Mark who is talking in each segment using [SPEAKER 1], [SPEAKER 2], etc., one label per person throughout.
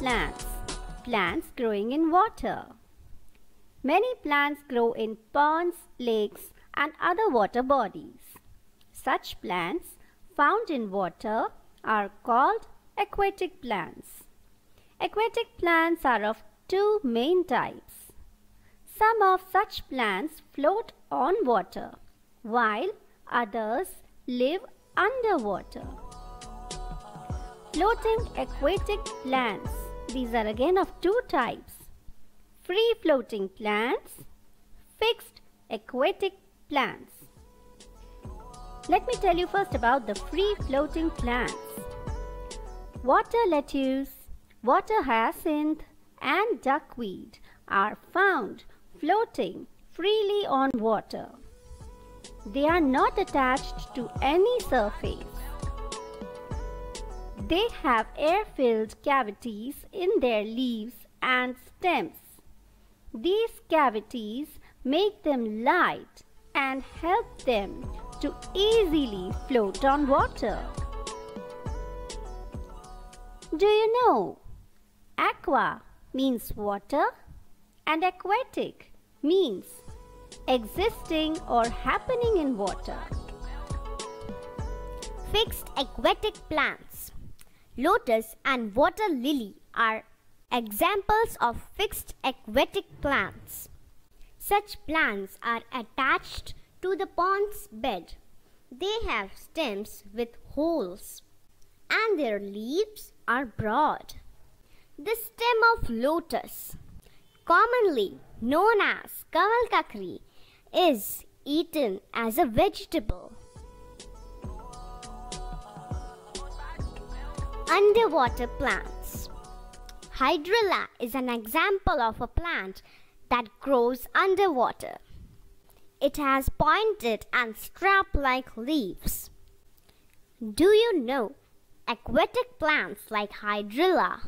[SPEAKER 1] plants. Plants growing in water. Many plants grow in ponds, lakes, and other water bodies. Such plants found in water are called aquatic plants. Aquatic plants are of two main types. Some of such plants float on water, while others live underwater. Floating aquatic plants. These are again of two types. Free floating plants, fixed aquatic plants. Let me tell you first about the free floating plants. Water lettuce, water hyacinth and duckweed are found floating freely on water. They are not attached to any surface. They have air-filled cavities in their leaves and stems. These cavities make them light and help them to easily float on water. Do you know? Aqua means water and aquatic means existing or happening in water.
[SPEAKER 2] Fixed aquatic plants. Lotus and water lily are examples of fixed aquatic plants. Such plants are attached to the pond's bed. They have stems with holes and their leaves are broad. The stem of lotus, commonly known as kamal kakri, is eaten as a vegetable. Underwater plants. Hydrilla is an example of a plant that grows underwater. It has pointed and strap-like leaves. Do you know aquatic plants like hydrilla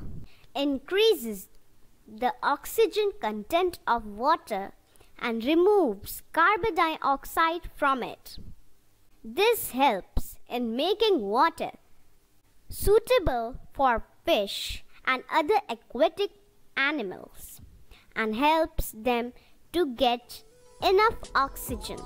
[SPEAKER 2] increases the oxygen content of water and removes carbon dioxide from it. This helps in making water suitable for fish and other aquatic animals and helps them to get enough oxygen.